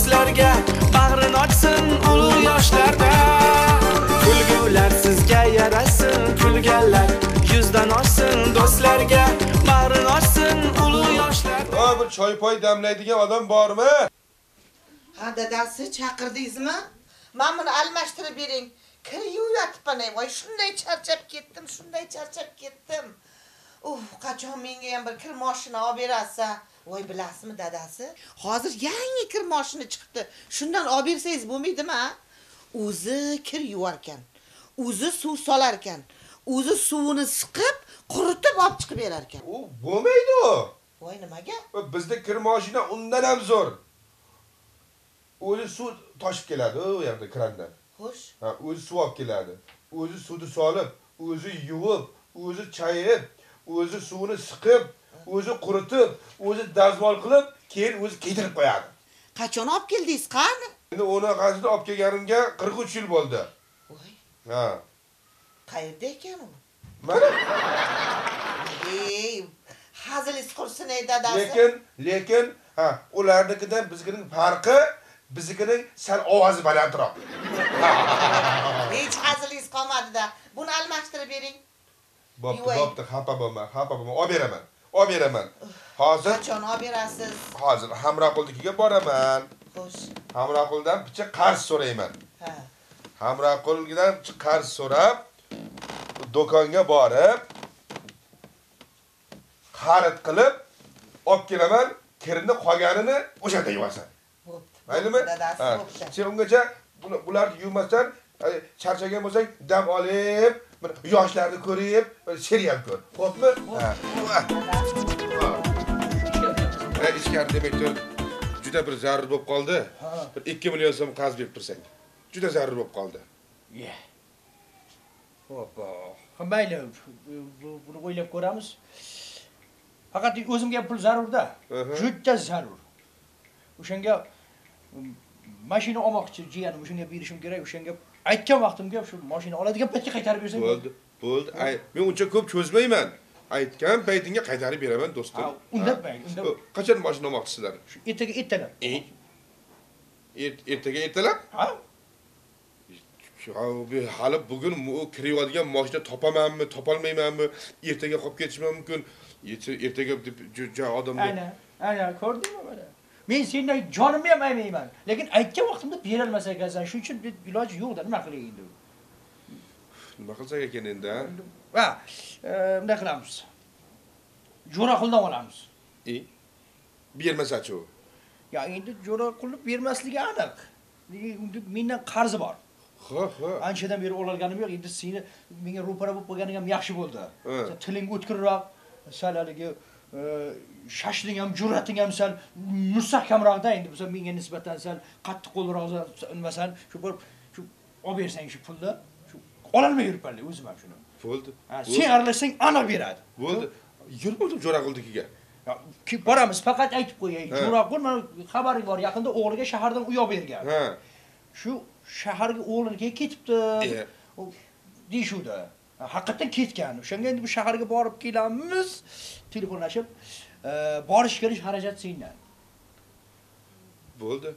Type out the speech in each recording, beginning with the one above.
do'stlarga bag'rin ochsin ulug' yoshlarda. Kulgular sizga yarasin kulganlar yuzdan oshsin. Do'stlarga bag'rin ochsin ulug' yoshlarda. Ha bir choy poy damlaydigan odam bormi? ha dadasi chaqirdingizmi man buni almashtirib bering. Kir ey voy shunday charchab ketdim shunday charchab ketdim uf qachon menga ham bir kir moshina olib berasiz voy bilasizmi dadasi hozir yangi kir moshina chiqibdi shundan olib bersangiz bo'lmaydimi o'zi kir yuvar ekan o'zi suv solar ekan o'zi suvini siqib quritib olib chiqib berar ekan U bo'lmaydi u. voy nimaga Bizda kir mashina undan ham zo'r. O'zi suv toshib keladi u yerda krandan. xo'sh Ha, o'zi suv olib keladi. O'zi suvni solib, o'zi yuvib, o'zi chayib, o'zi suvini siqib, o'zi quritib, o'zi dazmol qilib, keyin o'zi kiydirib qo'yadi. qachon olib keldingiz qani Endi uni qasida olib kelganimga 43 yil bo'ldi. voy Ha. qayerda ekan u Mana ey hazilingiz qursin ey dadasi lekin lekin ha ularnikidan biznikining farqi biznikining sal ovozi balandroq. hech hazilingiz qolmadida buni almashtirib bering Bo'pti, bo'pti, xafa bo'lma, xafa bo'lma, olib beraman. Olib beraman. Hozir qachon olib berasiz hozir Hamroqulnikiga boraman. xo'sh Hamroquldan picha qarz so'rayman. ha Hamroquldan qarz so'rab do'konga borib xarid qilib olib kelaman. Kirni qolganini o'sha yerda yuvasan. bo'pti Maylimi? dadasi Sen ungacha bularni yuvmasdan ay, charchagan bo'lsang dam olib, bir yoshlarni ko'rib, bir serial ko'r. Xo'pmi? Ha. Ha, ichkari demak tur. Juda bir zarur bo'lib qoldi. Bir 2 million so'm qarz berib tursang. Juda zarur bo'lib qoldi. Ye. Hoppa. Ha, Mayli, bu- buni o'ylab ko'ramiz. Faqat o'zimga pul zarurda. Juda zarur. O'shanga mashina olmoqchi jiyanim, o'shanga berishim kerak. O'shanga aytgan vaqtimga shu mashina oladigan paytga qaytarib bersang Bo'ldi. Bo'ldi. Men uncha ko'p cho'zmayman. Aytgan paytingga qaytarib beraman do'stim. Ha. Qachon mashina olmoqchisizlar? Shu ertaga ertalab. E? Er- Ertaga ertalab? Ha? Hali bugun kirayotgan mashina topamanmi, topolmaymanmi, ertaga qolib ketishim mumkin. Erta- Ertaga deb odamlar Aynan, aynan ko'rdingmi mana? Men sendan jonimni ham aymayman, lekin aytgan vaqtimda berolmas ekansan. Shuning uchun bir iloji yo'qda nima qilay endi? nima qilsak ekan endi? ha? E, bunday qilamiz. Jo'raquldan olamiz. E? Bermasachi u. Ya endi Jo'raqulni bermasligi aniq. Unda mendan qarzi bor. Ha, ha. Anchadan beri ololganim yo'q. Endi seni menga ro'para bo'lib qolganing ham yaxshi bo'ldi. Tiling o'tkirroq, sal haligi e, shashling ham, jur'ating ham sal mustahkamroqda endi bo'lsa menga nisbatan sal qattiq qo'lroq nimasan, shu bir shu olib bersang shu pulni, shu ololmay yuribman o'zim ham shuni. Bo'ldi. Sen aralashsang aniq beradi. Bo'ldi. Yur bo'ldi ki- boramiz, faqat aytib qo'yay. Jo'raqul mana xabaring bor, yaqinda o'g'liga shahardan uy olib bergan. Shu shaharga o'g'linikiga ketibdi. E. Deyishuvdi. Ha, Haqiqatan ketgan. O'shanga endi bu shaharga borib kelamiz, telefonlashib, e, borish kelish xarajat sendan. Bo'ldi.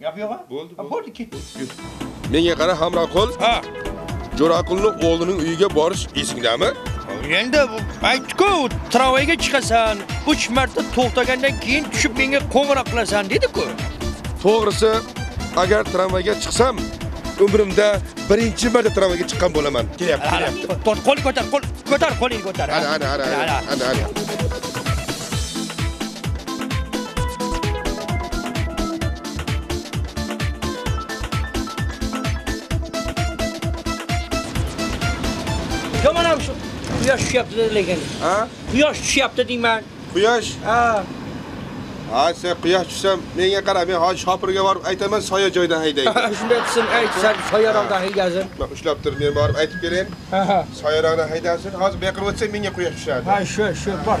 Gap yo'q? Bo'ldi, bo'ldi. Ketdi. Menga qara Hamroqul, Ha. Jo'raqulni o'g'lining uyiga borish esingdami? Endi bu aytku, tramvayga chiqasan, 3 marta to'xtagandan keyin tushib menga qo'ng'iroq qilasan dedi-ku. To'g'risi, agar tramvayga chiqsam, umrimda birinchi marta tramvayga chiqqan bo'laman. Kelyapti, kelyapti. Qo'l ko'tar, qo'l ko'tar, qo'lingni ko'tar. Ana, ana, ana, ana, ana. Yomon ham shu quyosh tushyapti lekin. Quyosh tushyapti deyman. Quyosh. Ha. Ha, sen quyosh tushsam, menga qara, men hozir shopirga borib aytaman, soya joydan haydaydi. Shunday qilsin, ayt, san soyaroqdan haydazin. Men ushlab turib, men borib aytib berayin. Soyaroqdan haydasin. Hozir beqirib o'tsang, menga quyosh tushadi. Ha, shu, shu, bor.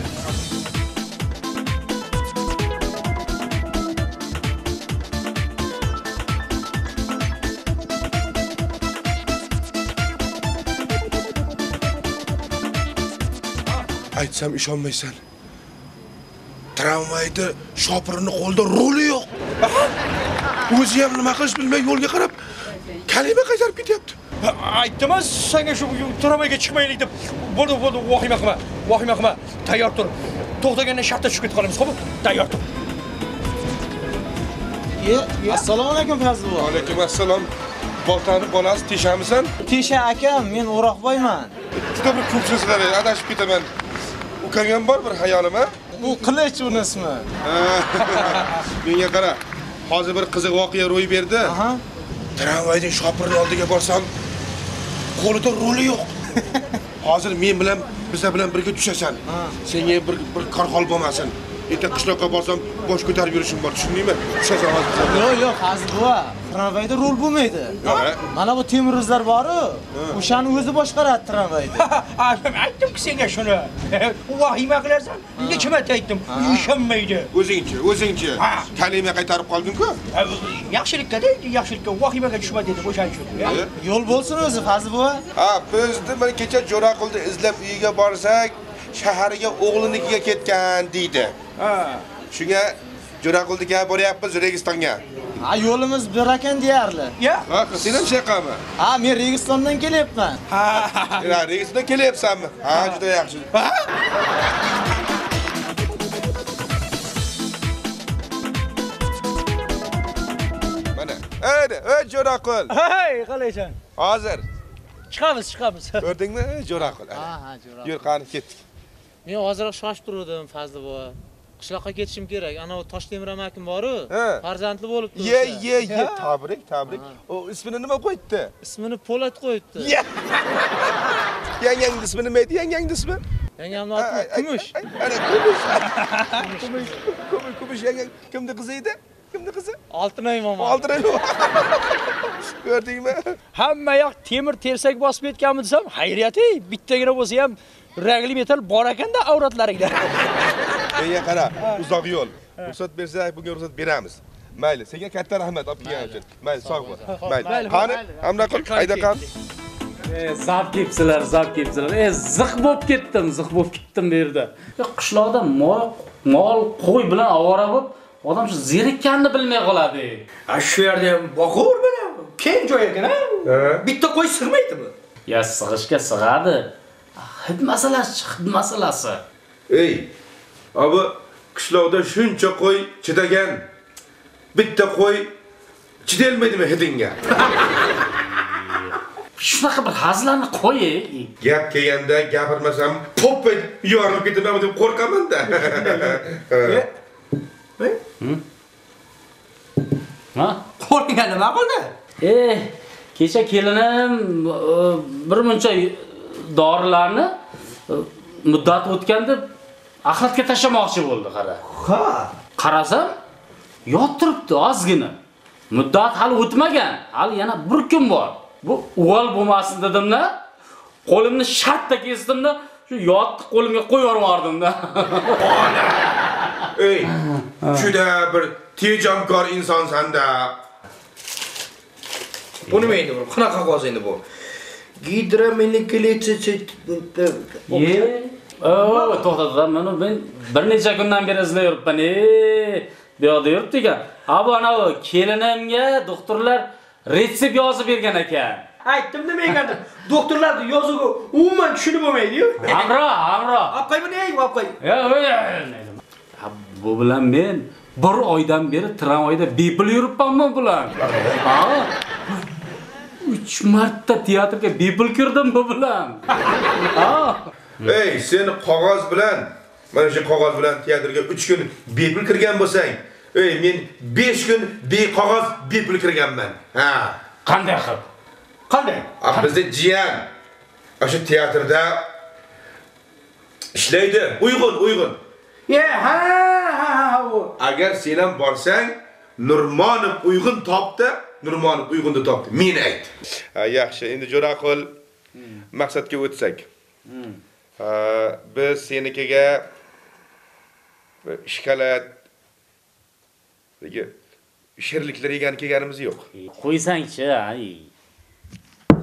Aytsam ishonmaysan. Tramvayda shopirini qo'lda ruli yo'q. o'zi ham nima qilish bilmay yo'lga qarab kalima qaytarib ketyapti. aytdim senga shu tramvayga chiqmaylik deb bo'ldi bo'ldi vahima qilma vahima qilma tayyor tur to'xtaganda shartta tushib ketib qolamiz xo'p tayyor tur assalomu alaykum fazli buva Alaykum assalom. Boltani bolasi teshamisan? tesha akam men o'roqboyman Juda bir ko'p so'zlar adashib ketaman. Ukang ham bor bir hayolim a? Bu qilich uni ismi Menga qara. Hozir bir qiziq voqea ro'y berdi. aha Tramvayning shopirni oldiga borsam, qo'lida ruli yo'q. Hozir men bilan bizlar bilan birga tushasan. Senga bir bir qarqol bo'lmasin. Erta qishloqqa borsam bosh ko'tarib yurishim bor, tushundingmi? Tushasan hozir. yo'q yo'q fazli buva tramvayda rol bo'lmaydi. A? mana bu temir izlar boru o'shani o'zi boshqaradi tramvayni aytdimku senga shuni. Vahima qilarsan necha marta aytdim? Ishonmaydi O'zingchi, o'zingchi. Kalima qaytarib qolding-ku. yaxshilikka deydi yaxshilikka. Vahimaga tushma dedim o'shaning uchun. Yo'l bo'lsin o'zi fazli buva Ha, bizni mana kecha Jo'raqulni izlab uyiga borsak, shahariga o'g'linikiga ketgan deydi. ha. Shunga Jo'raqulnikiga boryapmiz Registonga. ha yo'limiz bir ekan deyarli ya Ha, sen ham shaqami? ha men registondan kelyapman ha Registonga kelyapsanmi? Ha, juda yaxshi. Mana, ayni, ey Jo'raqul. hey qalaysan Hozir chiqamiz chiqamiz ko'rdingmi? Ey Jo'raqul. ha ha jo'ra Yur, qani ketdik. Men hozirroq shoshib turdim Fazli buva. Qishloqqa ketishim kerak. Ana u Toshtemir amakim boru, Ha. farzandli bo'libdi. Ye, o'sha. ye, ye, tabrik, tabrik. O ismini nima qo'yibdi? Ismini Po'lat qo'yibdi. Ya. Yangang ismi nima edi? Yangang ismi? Yangamni otmi Kumush. Ana kumush. Kumush, kumush, kumush yangang kimni qizi edi? Kimni qizi? Oltinoy momo. Oldiray. Ko'rdingmi? hamma yoq temir tersak bosib ketganmi desam hayriyat ey bittagina bo'lsa ham rangli metal bor ekanda avratlaringda Menga qara, uzoq yo'l. Ruxsat bersak, bunga ruxsat beramiz. Mayli, senga katta rahmat olib kelganing uchun. Mayli, sog' bo'l. Mayli. Qani, hayda qani. E, zab kepsizlar, zab kepsizlar. E, ziq bo'lib ketdim, ziq bo'lib ketdim bu yerda. Ya qishloqda mol, mol, qo'y bilan ovora bo'lib, odam shu zerikkanini bilmay qoladi. shu yerda ham boqaver mana keng joy ekan a bitta qo'y sig'maydimi Ya sig'ishga sig'adi. Hid masalasi, hid masalasi. Ey, abi qishloqda shuncha qo'y chidagan. Bitta qo'y chidolmaydimi hidingga? Shunaqa bir hazlarni qo'y. Gap kelganda gapirmasam, pop yorilib ketaman deb qo'rqaman-da. Ha? qo'lingga nima qildi Eh, kecha kelinim e, bir muncha dorilarni e, muddat o'tganda axlatga tashlamoqchi bo'ldi qara. ha Qarasam, yottiribdi ozgina. Muddat hali o'tmagan. Hali yana bir kun bor. Bu uval bo'lmasin dedimda, qo'limni shartta kesdimda, shu yotni qo'limga qo'yib yubordim-da. Ey, juda bir tejamkor insonsan-da. bu nima endi bu qanaqa qog'oz endi bu Ye. Oo, to'xta, mana men bir necha kundan beri izlab yuribman. E, bu yoqda yuribdi ekan. Ha bu ana kelinimga doktorlar retsept yozib bergan ekan. aytdim nima ekan doktorlarni yozuvi umuman tushunib bo'lmaydi-yu Amro, amro. olib qo'y buni olib qo'y ha, bu bilan men bir oydan beri tramvayda bepul yuribmanmi bulan? Ha? 3 marta teatrga bepul kirdim bu bilan. Ha? Ey, sen qog'oz bilan, mana shu qog'oz bilan teatrga 3 kun bepul kirgan bo'lsang, ey, men 5 kun beqog'oz bepul kirganman. Ha. Qanday qilib? qanday A bizda jiyan o'sha teatrda ishlaydi. Uyg'un, uyg'un. ye ha ha ha u Agar sen ham borsang, Nurmonov uyg'un topdi, Nurmonov uyg'unni topdi. Men ayt. Ha, yaxshi. Endi Jo'raqul maqsadga o'tsak. Biz senikiga ishkalat shirliklar yegan kelganimiz yo'q. Qo'ysang-chi, ay.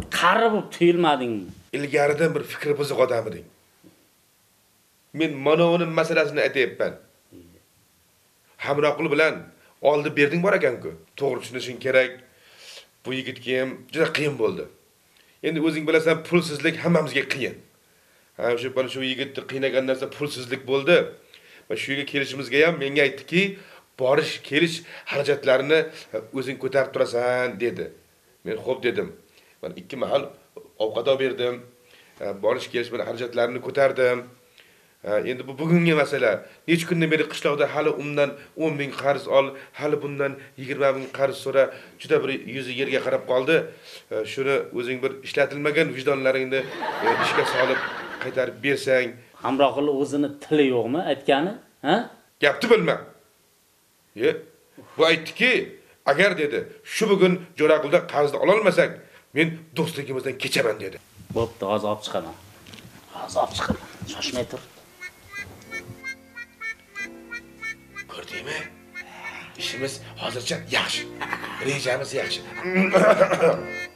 Qari bo'lib tuyulmading. Ilgaridan bir fikri buzuq odam eding. Men mana uni masalasini aytayapman. Hamroqul bilan oldi berding bor ekan-ku. To'g'ri tushunishing kerak. Bu yigitga ham juda qiyin bo'ldi. Endi o'zing bilasan, pulsizlik hammamizga qiyin. Shu mana shu yigitni qiynagan narsa pulsizlik bo'ldi. Va shu yerga kelishimizga ham menga aytdiki, borish, kelish xarajatlarini o'zing ko'tarib turasan dedi. Men xo'p dedim. Mana ikki mahal ovqat olib berdim. E, borish, kelish bilan xarajatlarini ko'tardim. E, endi bu bugungi masala. Necha kundan beri qishloqda hali undan 10 ming qarz ol, hali bundan 20 ming qarz so'ra, juda bir yuzi yerga qarab qoldi. E, shuni o'zing bir ishlatilmagan vijdonlaringni ishga solib qaytarib bersang, Hamroqli o'zini tili yo'qmi aytgani? Ha? gapni bilma. Ye, bu aytdiki, agar dedi, shu bugun Jo'raqulda qarzni ola olmasak, men do'stligimizdan kechaman dedi. Bo'pti, hozir olib chiqaman. Hozir olib chiqaman. Shoshmay tur. Ko'rdingmi? Ishimiz hozircha yaxshi. Rejamiz yaxshi.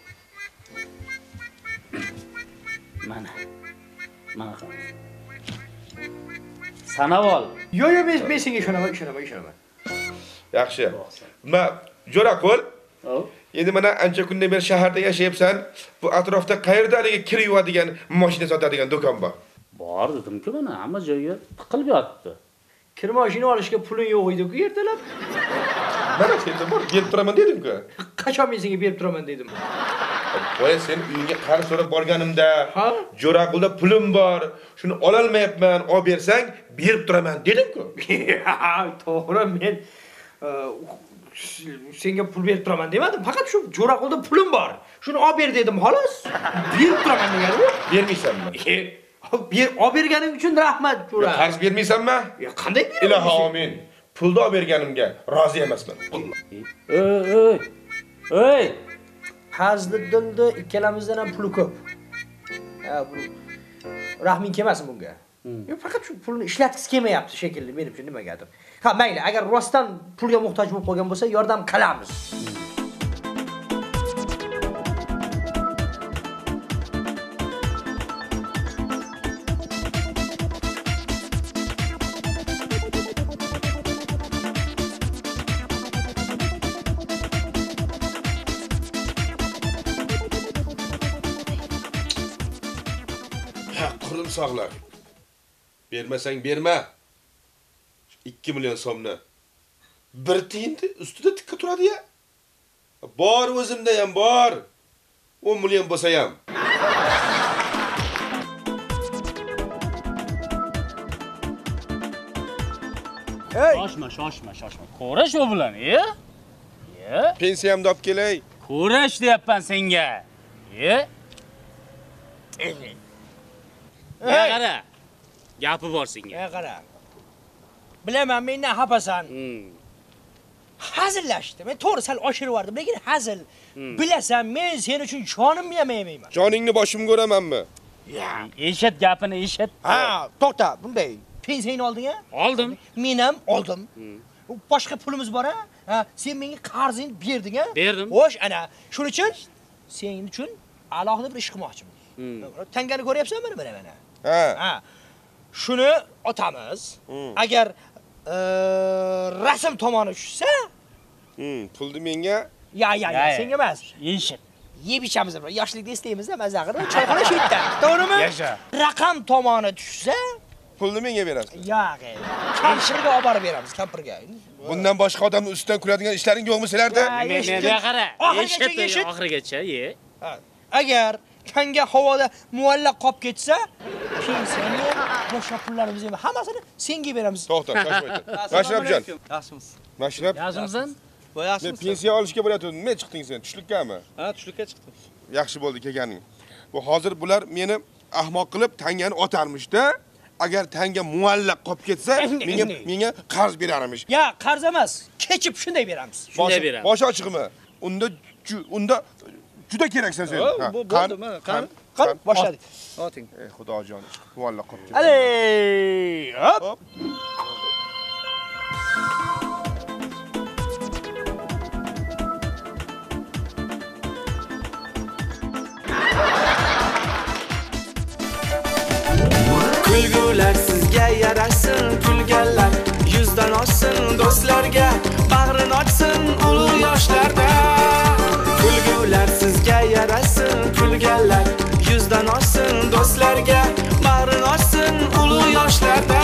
Sanab ol. Yo'q, yo'q, men men senga ishonaman, ishonaman, ishonaman. Yaxshi. Ma Jo'raqul, Hop. endi mana ancha kundan beri shaharda yashayapsan. Bu atrofda qayerda haligi kir yuvadigan mashina sotadigan do'kon bor? Bor dedim-ku mana hamma joyga tiqilib yotibdi. Kir mashina olishga puling yo'q edi-ku ertalab. Mana senda bor, berib turaman dedim-ku. Qachon men senga berib turaman dedim. Voy, sen uyingga qarz so'rab borganimda, Ha? Jo'raqulda pulim bor, shuni ololmayapman, olib bersang, berib turaman dedim-ku. To'g'ri, men e, senga pul berib turaman demadim. Faqat shu Jo'raqulda pulim bor. Shuni olib ber dedim, xolos. Berib turaman deganim yo'q. Bermaysanmi? E, olib berganing uchun rahmat, Jo'ra. Qarz bermaysanmi? Qanday beraman? Ilohi amin. Pulni olib berganimga rozi emasman. Ey, ey. Ey! Dildi, ikkalamizdan ham puli ko'p. Ha, bu rahming kelmasin bunga. Yo'q, faqat shu pulni ishlatgisi kelmayapti shekilli, menimcha nimagadir. Ha, mayli, agar rostdan pulga muhtoj bo'lib qolgan bo'lsa, yordam qilamiz. Sog'lar. Bermasang berma. 2 million so'mni. Bir tiyinni ustida tikka turadi-ya. Bor o'zimda ham bor. 10 million bo'lsa ham. Shoshma, shoshma, shoshma. Ko'rash u bilan, e? Ye? Pensiyamni olib kelay. Ko'rash deyapman senga. Ye? Ya qara. Gapi bor senga. Qara. Bilaman, mendan xafasan. Hmm. Hazillashdi. Men to'g'ri sal oshirib yubordim, lekin hazil. Bilasan, men sen uchun jonimni ham yemayman. Joningni boshim ko'ramanmi? Ya. Eshit gapini, eshit. Ha, to'xta, bunday. Pensiyani olding-a? Oldim. Men ham oldim. Boshqa pulimiz bor-a? Ha, sen menga qarzingni berding-a? Berdim. Xo'sh, ana, shuning uchun sening uchun alohida bir ish qilmoqchiman. Tangani ko'ryapsanmi mana mana? Ha. Shuni otamiz. Agar e, rasm tomoni tushsa, Hmm, pulni menga ya ya Ya, senga emas. Eshit. Yeb ichamiz, yoshlikda istaymiz-da, maza qilib, choyxona shu yerda. To'g'rimi? Yasha. Raqam tomoni tushsa, pulni menga berasiz. yo'q. Kampirga olib borib beramiz, kampirga. Bundan boshqa odamni ustidan kuladigan ishlaring yo'qmi sizlarda? Men qara. Oxirigacha oxirigacha, ye. Ha, Agar kanga havoda muallaq qolib ketsa, pensiyani, boshqa pullarimizni ham hammasini senga beramiz. To'xta, shoshmay tur. Mashrabjon, Yaxshimisiz? Mashrab, Yaxshimisan? Voy men yaxshimisiz? pensiya olishga bo'layotgandim. Men chiqding sen, tushlikami? Ha, tushlikka chiqdim. Yaxshi bo'ldi kelganing. Bu hozir bular meni ahmoq qilib tangani otarmishda. Agar tanga muallaq qolib ketsa, menga menga qarz berarmish. Ya, qarz emas, kechib shunday beramiz. Shunday beramiz. Boshi ochiqmi? Unda unda juda keraksan sen. Bu qani, bo'ldi, mana, qani. Qani, boshladik. Oting. Ey xudojon, muallaq qolib ketdi. Alley, hop. Hop. Kulgular sizga yarasin kulganlar yuzdan oshsin do'stlarga bag'rin ochsin mostra até